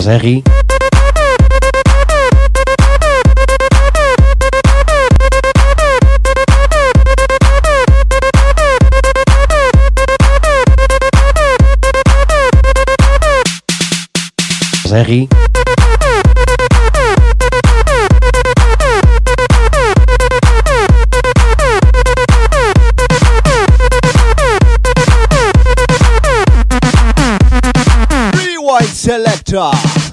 Serie. Serie. selector.